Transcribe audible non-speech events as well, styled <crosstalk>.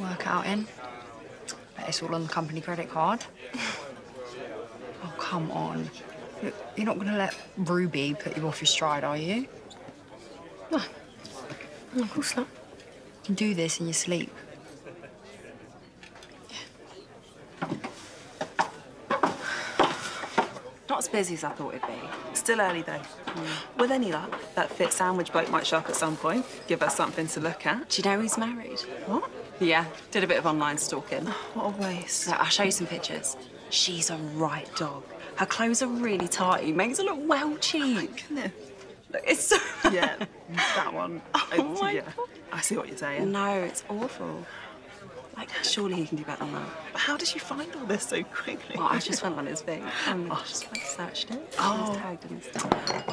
Work out in. Bet it's all on the company credit card. oh, come on. Look, you're not going to let Ruby put you off your stride, are you? No. no of course not. You can do this in your sleep. Not as busy as I thought it'd be. Still early though. Hmm. With any luck, that fit sandwich bloke might show up at some point. Give us something to look at. Do you know he's married? What? Yeah, did a bit of online stalking. Oh, what a waste. Look, I'll show you some pictures. She's a right dog. Her clothes are really tight. Makes her look well cheap. Oh, look, It's so... <laughs> Yeah, that one. <laughs> Oh my yeah. God. I see what you're saying. No, it's awful. Like, surely he can do better than that. But how did you find all this so quickly? Oh, I just went on his thing and I just like searched it. Oh. He was tagged and stuff. Oh,